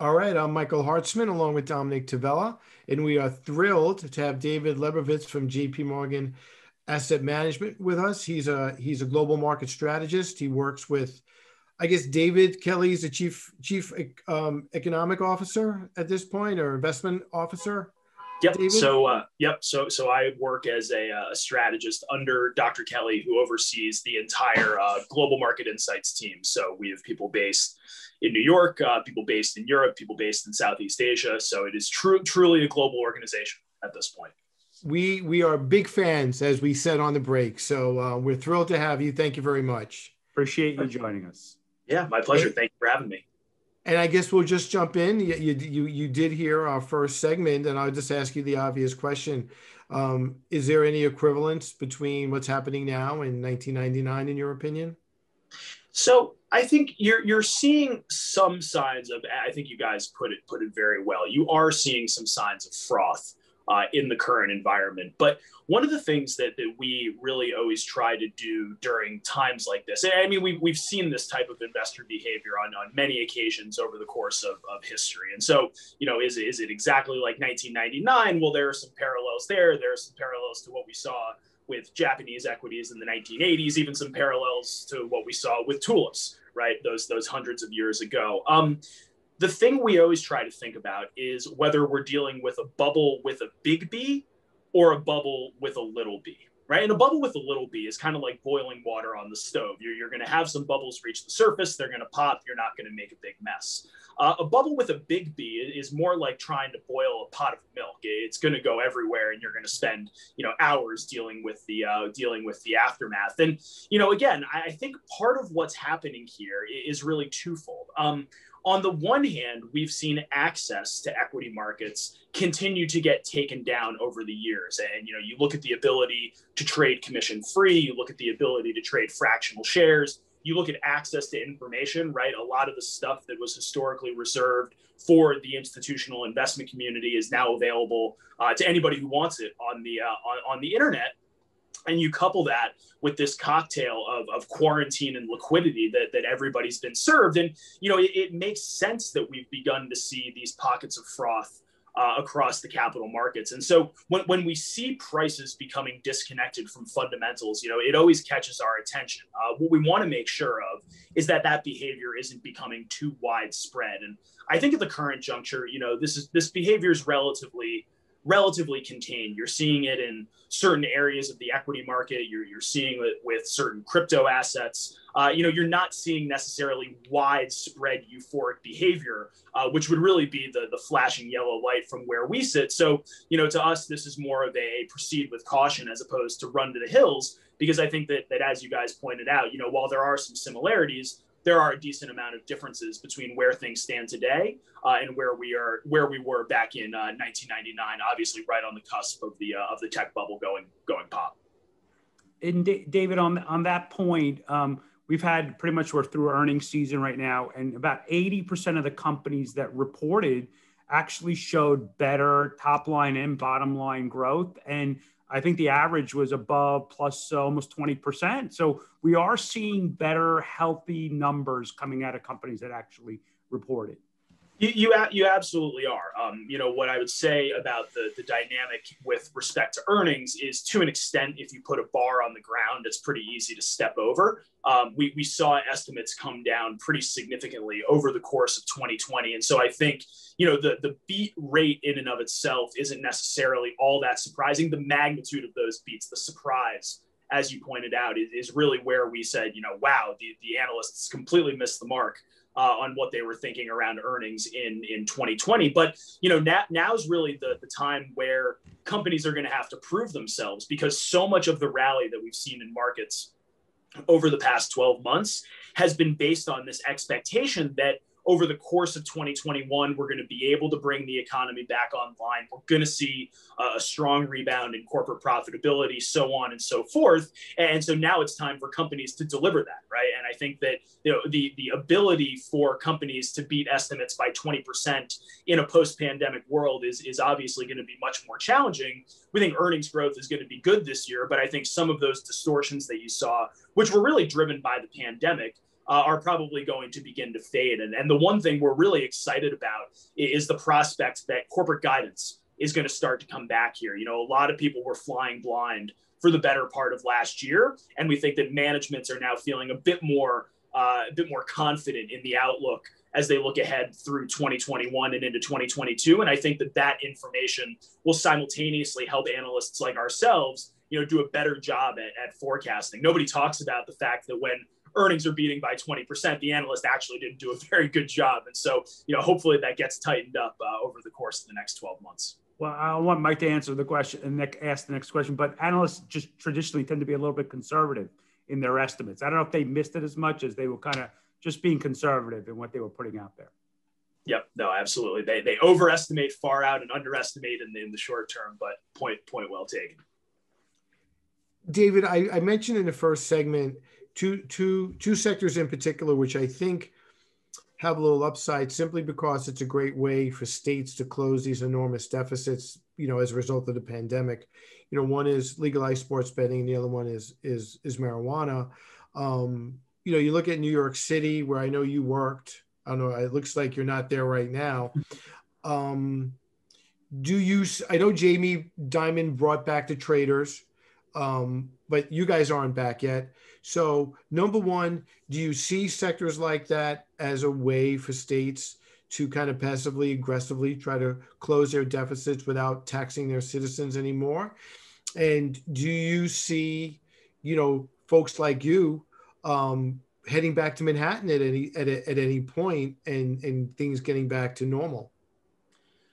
All right, I'm Michael Hartzman along with Dominic Tavella, and we are thrilled to have David Lebovitz from JP Morgan Asset Management with us. He's a he's a global market strategist. He works with, I guess, David Kelly is the chief chief um, economic officer at this point or investment officer. Yep. David? So, uh, yep. So, so I work as a, uh, a, strategist under Dr. Kelly, who oversees the entire uh, global market insights team. So we have people based in New York, uh, people based in Europe, people based in Southeast Asia. So it is true, truly a global organization at this point. We we are big fans, as we said on the break. So uh, we're thrilled to have you. Thank you very much. Appreciate you joining us. Yeah, my pleasure. Thank you for having me. And I guess we'll just jump in. You, you, you did hear our first segment, and I'll just ask you the obvious question. Um, is there any equivalence between what's happening now and 1999, in your opinion? So I think you're you're seeing some signs of. I think you guys put it put it very well. You are seeing some signs of froth uh, in the current environment. But one of the things that, that we really always try to do during times like this, I mean, we, we've seen this type of investor behavior on, on many occasions over the course of, of history. And so, you know, is, is it exactly like 1999? Well, there are some parallels there. There are some parallels to what we saw with Japanese equities in the 1980s, even some parallels to what we saw with tulips, right? Those those hundreds of years ago. Um, the thing we always try to think about is whether we're dealing with a bubble with a big B or a bubble with a little b, right? And a bubble with a little b is kind of like boiling water on the stove. You're, you're going to have some bubbles reach the surface, they're going to pop, you're not going to make a big mess. Uh, a bubble with a big B is more like trying to boil a pot of milk. It's going to go everywhere, and you're going to spend you know hours dealing with the uh, dealing with the aftermath. And you know, again, I think part of what's happening here is really twofold. Um, on the one hand, we've seen access to equity markets continue to get taken down over the years. And you know, you look at the ability to trade commission free, you look at the ability to trade fractional shares, you look at access to information, right? A lot of the stuff that was historically reserved for the institutional investment community is now available uh, to anybody who wants it on the uh, on, on the internet and you couple that with this cocktail of, of quarantine and liquidity that, that everybody's been served. And you know it, it makes sense that we've begun to see these pockets of froth uh, across the capital markets. And so when, when we see prices becoming disconnected from fundamentals you know it always catches our attention. Uh, what we want to make sure of is that that behavior isn't becoming too widespread. And i think at the current juncture you know this is this behavior is relatively relatively contained. You're seeing it in certain areas of the equity market. You're, you're seeing it with certain crypto assets. Uh, you know, you're not seeing necessarily widespread euphoric behavior, uh, which would really be the, the flashing yellow light from where we sit. So, you know, to us, this is more of a proceed with caution as opposed to run to the hills, because I think that, that as you guys pointed out, you know, while there are some similarities, there are a decent amount of differences between where things stand today uh, and where we are where we were back in uh, 1999 obviously right on the cusp of the uh, of the tech bubble going going pop. And D- david on on that point um, we've had pretty much we're through earnings season right now and about 80% of the companies that reported actually showed better top line and bottom line growth. And I think the average was above plus uh, almost 20%. So we are seeing better, healthy numbers coming out of companies that actually reported. You, you, you absolutely are. Um, you know, what I would say about the, the dynamic with respect to earnings is to an extent, if you put a bar on the ground, it's pretty easy to step over. Um, we, we saw estimates come down pretty significantly over the course of 2020. And so I think, you know, the, the beat rate in and of itself isn't necessarily all that surprising. The magnitude of those beats, the surprise, as you pointed out, is, is really where we said, you know, wow, the, the analysts completely missed the mark uh, on what they were thinking around earnings in in 2020. But you know now now's really the the time where companies are going to have to prove themselves because so much of the rally that we've seen in markets over the past 12 months has been based on this expectation that over the course of 2021, we're going to be able to bring the economy back online. We're going to see uh, a strong rebound in corporate profitability, so on and so forth. And so now it's time for companies to deliver that, right? And I think that you know the the ability for companies to beat estimates by 20% in a post-pandemic world is is obviously going to be much more challenging. We think earnings growth is going to be good this year, but I think some of those distortions that you saw, which were really driven by the pandemic, uh, are probably going to begin to fade. And, and the one thing we're really excited about is the prospect that corporate guidance is going to start to come back here. You know, a lot of people were flying blind for the better part of last year, and we think that managements are now feeling a bit more uh, a bit more confident in the outlook as they look ahead through 2021 and into 2022. And I think that that information will simultaneously help analysts like ourselves, you know, do a better job at, at forecasting. Nobody talks about the fact that when earnings are beating by 20%, the analyst actually didn't do a very good job. And so, you know, hopefully that gets tightened up uh, over the course of the next 12 months. Well, I want Mike to answer the question and Nick ask the next question, but analysts just traditionally tend to be a little bit conservative in their estimates. I don't know if they missed it as much as they were kind of just being conservative in what they were putting out there. Yep, no, absolutely. They, they overestimate far out and underestimate in the, in the short term, but point point well taken. David, I, I mentioned in the first segment two two two sectors in particular, which I think have a little upside simply because it's a great way for states to close these enormous deficits, you know, as a result of the pandemic. You know, one is legalized sports betting, and the other one is is is marijuana. Um, you know, you look at New York City, where I know you worked. I don't know. It looks like you're not there right now. Um, do you? I know Jamie Dimon brought back the traders, um, but you guys aren't back yet. So, number one, do you see sectors like that as a way for states to kind of passively aggressively try to close their deficits without taxing their citizens anymore? And do you see, you know, folks like you um, heading back to Manhattan at any at, at any point and and things getting back to normal?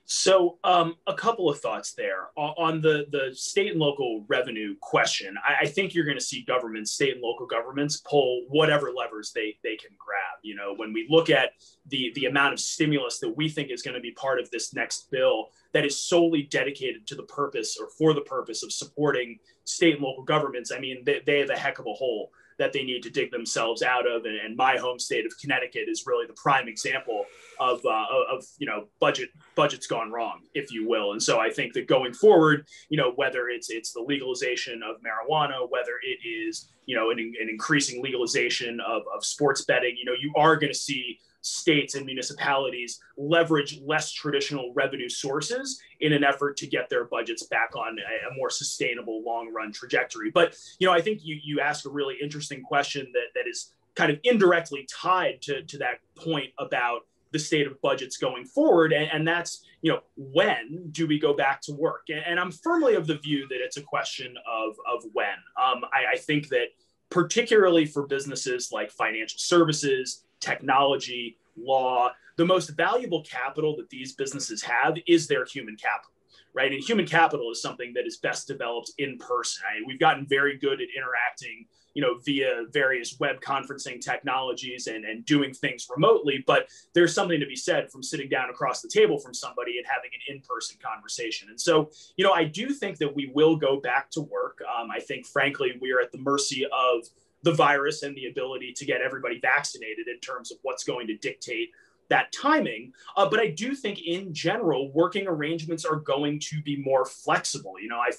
So, um, a couple of thoughts there on the the state and local revenue question. I, I think you're going to see governments, state and local governments, pull whatever levers they they can grab. You know, when we look at the the amount of stimulus that we think is going to be part of this next bill, that is solely dedicated to the purpose or for the purpose of supporting state and local governments. I mean, they, they have a heck of a hole that they need to dig themselves out of. And, and my home state of Connecticut is really the prime example of, uh, of you know budget budgets gone wrong, if you will. And so I think that going forward, you know whether it's it's the legalization of marijuana, whether it is you know an, an increasing legalization of, of sports betting, you know you are going to see states and municipalities leverage less traditional revenue sources in an effort to get their budgets back on a, more sustainable long run trajectory. But you know, I think you you ask a really interesting question that that is kind of indirectly tied to to that point about the state of budgets going forward and, and that's you know when do we go back to work and, and, i'm firmly of the view that it's a question of of when um, I, I think that particularly for businesses like financial services technology, law. The most valuable capital that these businesses have is their human capital, right? And human capital is something that is best developed in person. We've gotten very good at interacting, you know, via various web conferencing technologies and, and doing things remotely. But there's something to be said from sitting down across the table from somebody and having an in-person conversation. And so, you know, I do think that we will go back to work. Um, I think, frankly, we are at the mercy of the virus and the ability to get everybody vaccinated in terms of what's going to dictate that timing. Uh, but I do think, in general, working arrangements are going to be more flexible. You know, I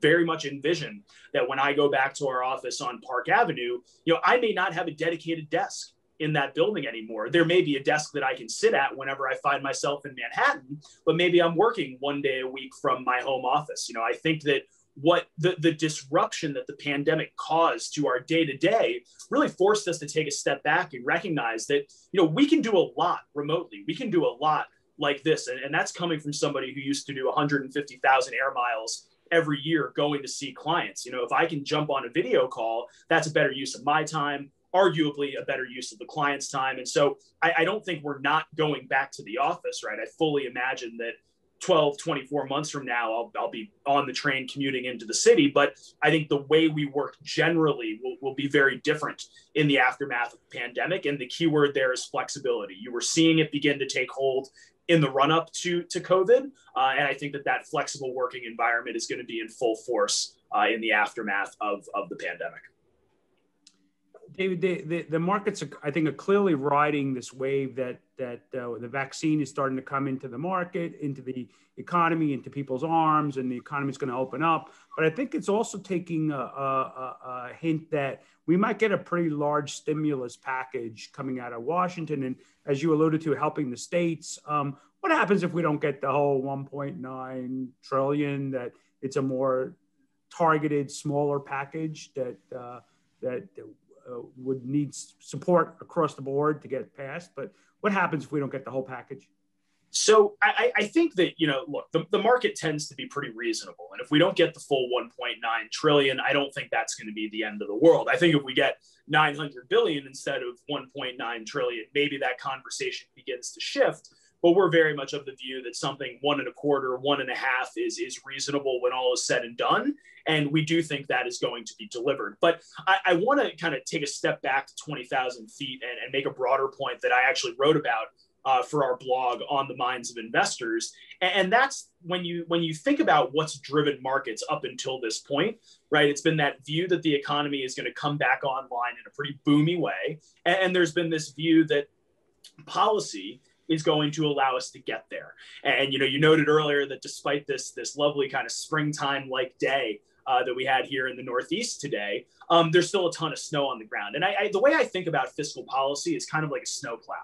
very much envision that when I go back to our office on Park Avenue, you know, I may not have a dedicated desk in that building anymore. There may be a desk that I can sit at whenever I find myself in Manhattan, but maybe I'm working one day a week from my home office. You know, I think that what the, the disruption that the pandemic caused to our day to day really forced us to take a step back and recognize that you know we can do a lot remotely. We can do a lot like this. And, and that's coming from somebody who used to do 150000 air miles every year going to see clients. You know if i can jump on a video call that's a better use of my time arguably a better use of the client's time. And so I, I don't think we're not going back to the office right? I fully imagine that 12, 24 months from now, I'll, I'll be on the train commuting into the city. But I think the way we work generally will, will be very different in the aftermath of the pandemic. And the key word there is flexibility. You were seeing it begin to take hold in the run up to, to COVID. Uh, and I think that that flexible working environment is going to be in full force uh, in the aftermath of, of the pandemic. David, the, the, the, markets, are, I think, are clearly riding this wave that that uh, the vaccine is starting to come into the market, into the economy, into people's arms, and the economy is going to open up. But I think it's also taking a, a, a, hint that we might get a pretty large stimulus package coming out of Washington, and as you alluded to, helping the states. Um, what happens if we don't get the whole 1.9 trillion? That it's a more targeted, smaller package that uh, that Uh, would need support across the board to get passed. But what happens if we don't get the whole package? So I, I, think that you know, look, the, the market tends to be pretty reasonable, and if we don't get the full 1.9 trillion, I don't think that's going to be the end of the world. I think if we get 900 billion instead of 1.9 trillion, maybe that conversation begins to shift. But we're very much of the view that something one and a quarter, one and a half is is reasonable when all is said and done, and we do think that is going to be delivered. But I, I want to kind of take a step back to 20,000 feet and, and make a broader point that I actually wrote about uh, for our blog on the minds of investors. And that's when you when you think about what's driven markets up until this point right? It's been that view that the economy is going to come back online in a pretty boomy way. And there's been this view that policy is going to allow us to get there and you know you noted earlier that despite this this lovely kind of springtime like day uh, that we had here in the Northeast today, um, there's still a ton of snow on the ground. And I, I, the way I think about fiscal policy is kind of like a snowplow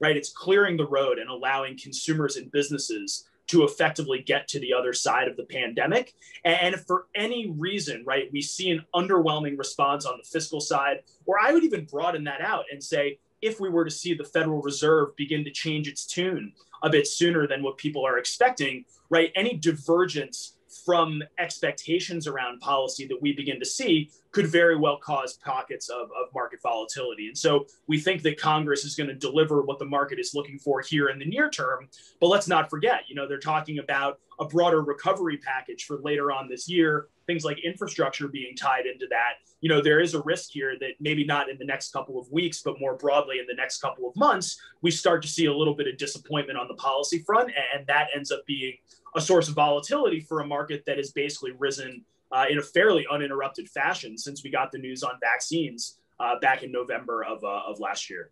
right? It's clearing the road and allowing consumers and businesses to effectively get to the other side of the pandemic. And for any reason, right, we see an underwhelming response on the fiscal side, or I would even broaden that out and say, if we were to see the Federal Reserve begin to change its tune a bit sooner than what people are expecting, right, any divergence from expectations around policy that we begin to see could very well cause pockets of, of market volatility. And so we think that Congress is going to deliver what the market is looking for here in the near term. But let's not forget, you know, they're talking about a broader recovery package for later on this year, things like infrastructure being tied into that. You know, there is a risk here that maybe not in the next couple of weeks, but more broadly in the next couple of months, we start to see a little bit of disappointment on the policy front. And that ends up being a source of volatility for a market that has basically risen uh, in a fairly uninterrupted fashion since we got the news on vaccines uh, back in November of, uh, of last year.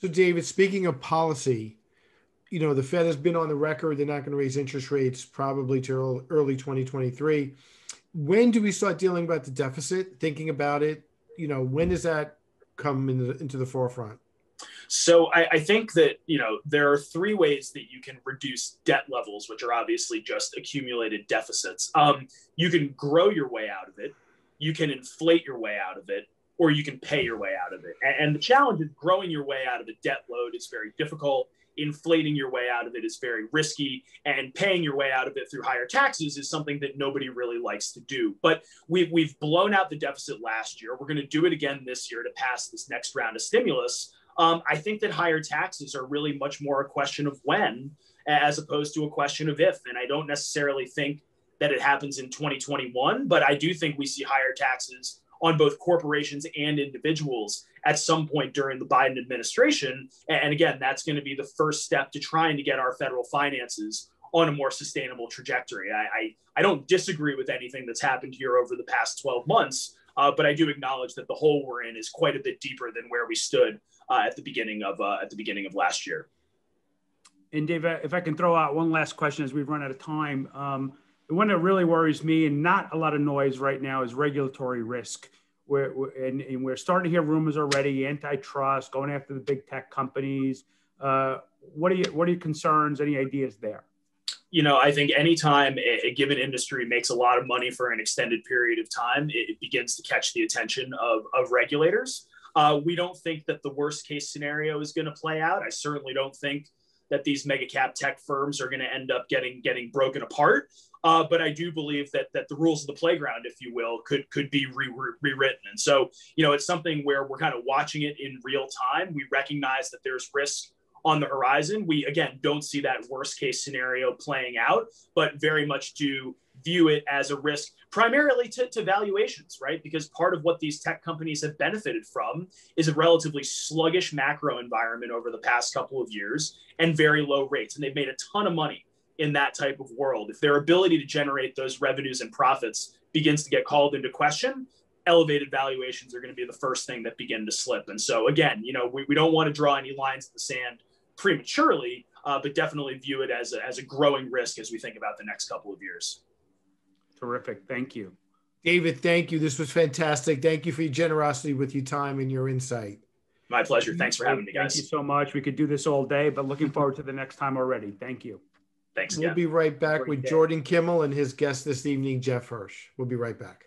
So, David, speaking of policy, you know, the Fed has been on the record they're not going to raise interest rates probably till early 2023. When do we start dealing about the deficit, thinking about it? You know, when does that come in the, into the forefront? So I, I, think that you know there are three ways that you can reduce debt levels, which are obviously just accumulated deficits. Um, you can grow your way out of it, you can inflate your way out of it, or you can pay your way out of it. And, the challenge is growing your way out of a debt load is very difficult. Inflating your way out of it is very risky, and paying your way out of it through higher taxes is something that nobody really likes to do. But we've, we've blown out the deficit last year. We're going to do it again this year to pass this next round of stimulus. Um, I think that higher taxes are really much more a question of when as opposed to a question of if. And I don't necessarily think that it happens in 2021, but I do think we see higher taxes on both corporations and individuals at some point during the Biden administration. And again, that's going to be the first step to trying to get our federal finances on a more sustainable trajectory. I, I, I don't disagree with anything that's happened here over the past 12 months, uh, but I do acknowledge that the hole we're in is quite a bit deeper than where we stood uh, at the beginning of uh, at the beginning of last year. And Dave, if I can throw out one last question as we've run out of time, um, the one that really worries me and not a lot of noise right now is regulatory risk. We're, and, and, we're starting to hear rumors already, antitrust, going after the big tech companies. Uh, what are you, what are your concerns? Any ideas there? you know, I think anytime a, a, given industry makes a lot of money for an extended period of time, it, it begins to catch the attention of, of regulators. Uh, we don't think that the worst case scenario is going to play out. I certainly don't think that these mega cap tech firms are going to end up getting getting broken apart. Uh, but I do believe that that the rules of the playground, if you will, could could be re- re- rewritten. And so, you know, it's something where we're kind of watching it in real time. We recognize that there's risk on the horizon. We again don't see that worst case scenario playing out, but very much do view it as a risk primarily to, to, valuations, right? Because part of what these tech companies have benefited from is a relatively sluggish macro environment over the past couple of years and very low rates. And they've made a ton of money in that type of world. If their ability to generate those revenues and profits begins to get called into question, elevated valuations are going to be the first thing that begin to slip. And so, again, you know, we, we don't want to draw any lines in the sand prematurely, uh, but definitely view it as a, as a growing risk as we think about the next couple of years. Terrific. Thank you. David, thank you. This was fantastic. Thank you for your generosity with your time and your insight. My pleasure. Thanks for having me, guys. Thank you so much. We could do this all day, but looking forward to the next time already. Thank you. Thanks. Again. We'll be right back with day. Jordan Kimmel and his guest this evening, Jeff Hirsch. We'll be right back.